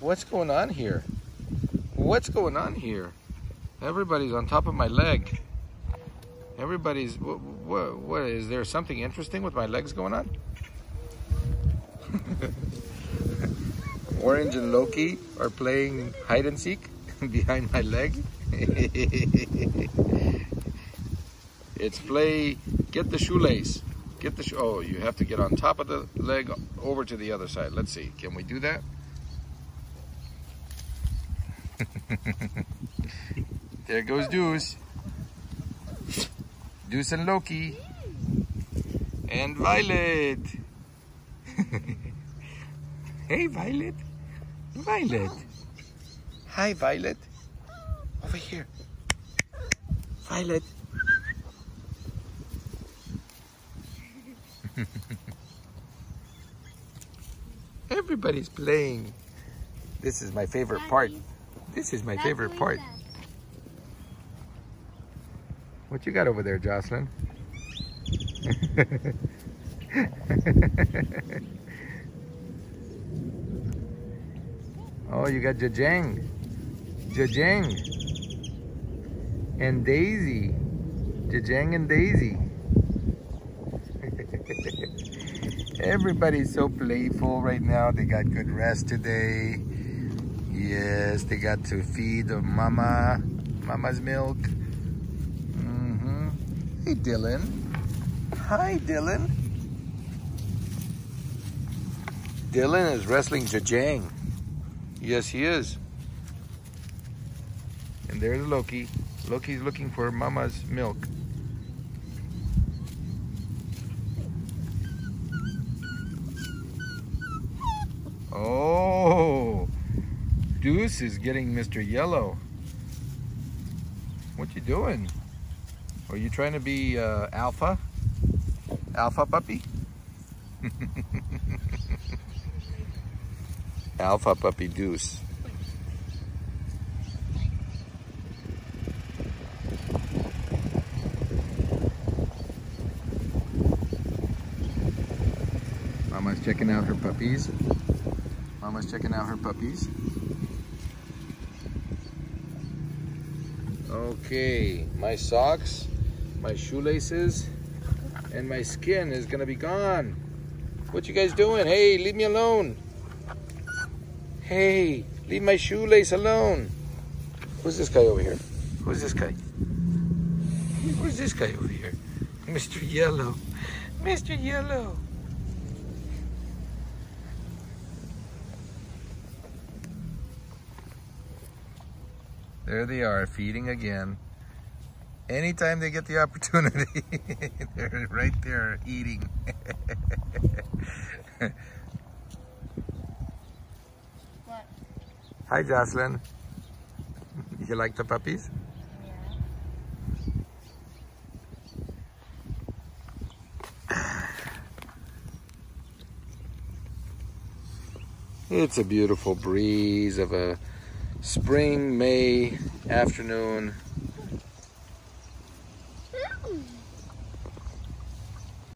What's going on here? What's going on here? Everybody's on top of my leg. Everybody's, what, what, what is there something interesting with my legs going on? Orange and Loki are playing hide and seek behind my leg. it's play, get the shoelace. Get the, oh, you have to get on top of the leg over to the other side. Let's see, can we do that? there goes Deuce. Deuce and Loki. And Violet. hey, Violet. Violet. Hi, Violet. Over here. Violet. Everybody's playing. This is my favorite part. This is my favorite part. What you got over there, Jocelyn? oh, you got Jajang. Jajang. And Daisy. Jajang and Daisy. Everybody's so playful right now. They got good rest today. Yes, they got to feed the mama, mama's milk. Mm -hmm. Hey, Dylan. Hi, Dylan. Dylan is wrestling Jajang. Yes, he is. And there's Loki. Loki's looking for mama's milk. Oh, Deuce is getting Mr. Yellow. What you doing? Are you trying to be uh, alpha? Alpha puppy? alpha puppy Deuce. Mama's checking out her puppies. Mama's checking out her puppies. Okay, my socks, my shoelaces, and my skin is gonna be gone. What you guys doing? Hey, leave me alone. Hey, leave my shoelace alone. Who's this guy over here? Who's this guy? Who's this guy over here? Mr. Yellow. Mr. Yellow. There they are, feeding again. Anytime they get the opportunity, they're right there eating. Hi, Jocelyn. You like the puppies? Yeah. It's a beautiful breeze of a spring May afternoon